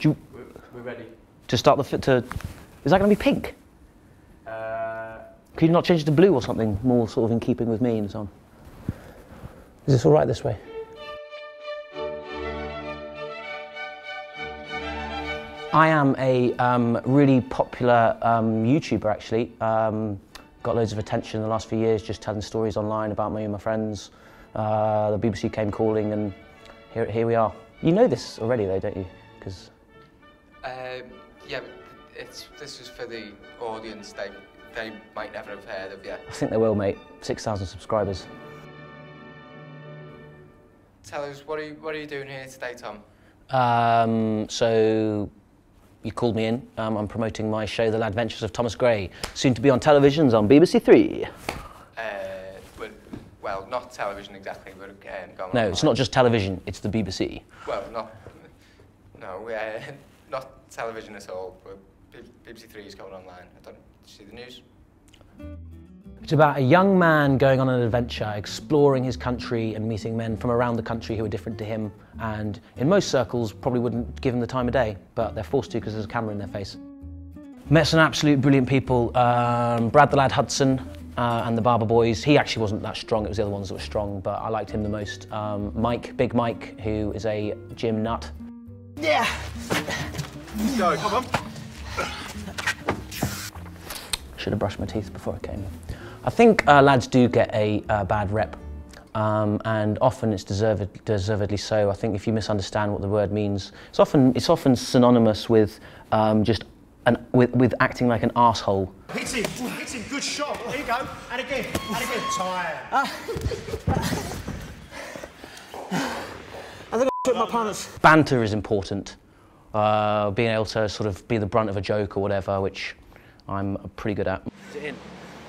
Do you, We're, we're ready. to start the fit to, is that going to be pink? Uh, Could you not change it to blue or something more sort of in keeping with me and so on? Is this all right this way? I am a um, really popular um, YouTuber actually. Um, got loads of attention in the last few years just telling stories online about me and my friends. Uh, the BBC came calling and here, here we are. You know this already though, don't you? Because Um, yeah, it's this is for the audience. They they might never have heard of you. I think they will, mate. 6,000 subscribers. Tell us what are you what are you doing here today, Tom? Um, so you called me in. Um, I'm promoting my show, The Ladventures of Thomas Gray, soon to be on televisions on BBC Three. Uh, well, well, not television exactly, but um, No, it's not just television; it's the BBC. Well, not no, uh, not television at all. But BBC Three is going online. I don't see the news. It's about a young man going on an adventure, exploring his country and meeting men from around the country who are different to him, and in most circles probably wouldn't give him the time of day, but they're forced to because there's a camera in their face. Met some absolute brilliant people. Um, Brad the Lad Hudson uh, and the Barber Boys. He actually wasn't that strong, it was the other ones that were strong, but I liked him the most. Um, Mike, Big Mike, who is a gym nut. Go, come on. Should have brushed my teeth before I came. I think uh, lads do get a uh, bad rep, um, and often it's deserved, deservedly so. I think if you misunderstand what the word means, it's often it's often synonymous with um, just an, with, with acting like an asshole. Hits him, hits him, good shot. There you go. And again, and again. Tired. I think I took my partner's. Banter is important. Uh, being able to sort of be the brunt of a joke or whatever, which I'm pretty good at. Is it in?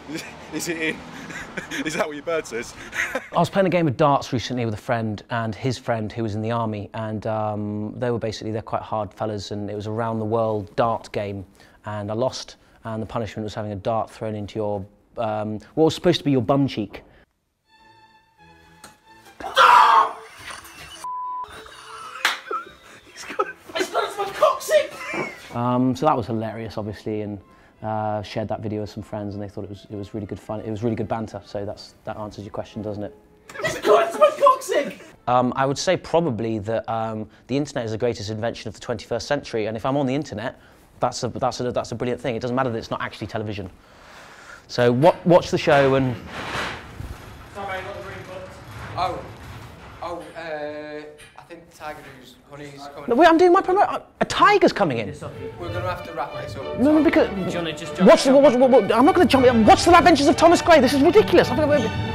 Is it in? Is that what your bird says? I was playing a game of darts recently with a friend and his friend who was in the army, and um, they were basically they're quite hard fellas, and it was a round the world dart game, and I lost, and the punishment was having a dart thrown into your um, what was supposed to be your bum cheek. Um, so that was hilarious, obviously, and uh, shared that video with some friends, and they thought it was it was really good fun. It was really good banter. So that's that answers your question, doesn't it? Um, I would say probably that um, the internet is the greatest invention of the 21st century, and if I'm on the internet, that's a that's a that's a brilliant thing. It doesn't matter that it's not actually television. So wa- watch the show and Oh, oh, uh, I think Tiger News Honey's coming. no, wait, I'm doing my promo. A tiger's coming in. We're going to have to wrap this up. No, no, because do you want to just jump watch the. Watch, watch, watch, I'm not going to jump. in. Watch the Ladventures of Thomas Gray. This is ridiculous. I'm gonna-